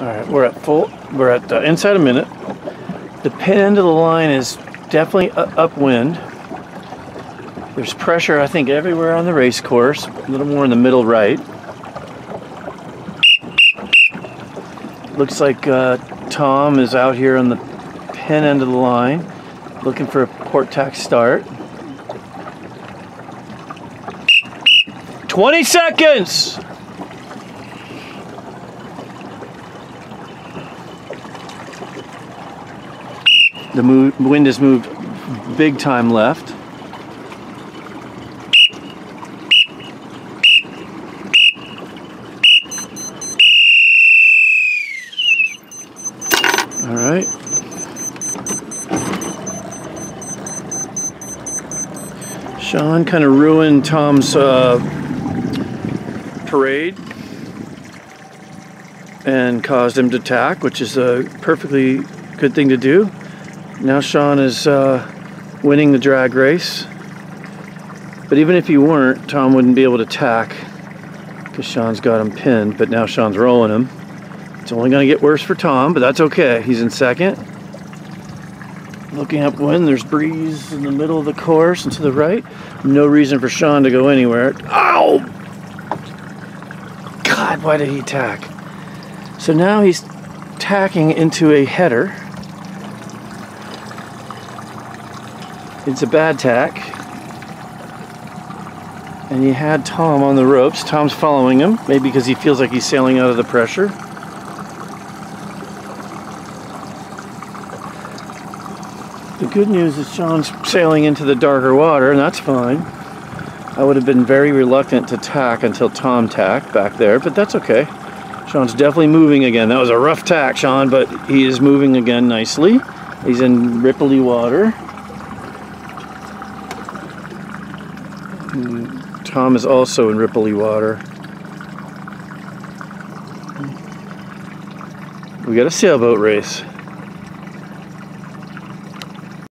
All right, we're at full. We're at uh, inside a minute. The pin end of the line is definitely upwind. There's pressure, I think, everywhere on the race course. A little more in the middle right. Looks like uh, Tom is out here on the pin end of the line, looking for a port tack start. 20 seconds! The wind has moved big time left. All right. Sean kind of ruined Tom's uh, parade and caused him to tack, which is a perfectly good thing to do. Now Sean is uh, winning the drag race. But even if he weren't, Tom wouldn't be able to tack because Sean's got him pinned. But now Sean's rolling him. It's only going to get worse for Tom, but that's okay. He's in second. Looking upwind, there's breeze in the middle of the course and to the right. No reason for Sean to go anywhere. Ow! God, why did he tack? So now he's tacking into a header. It's a bad tack. And he had Tom on the ropes. Tom's following him, maybe because he feels like he's sailing out of the pressure. The good news is Sean's sailing into the darker water, and that's fine. I would have been very reluctant to tack until Tom tacked back there, but that's okay. Sean's definitely moving again. That was a rough tack, Sean, but he is moving again nicely. He's in ripply water. Mm, Tom is also in ripply water. We got a sailboat race.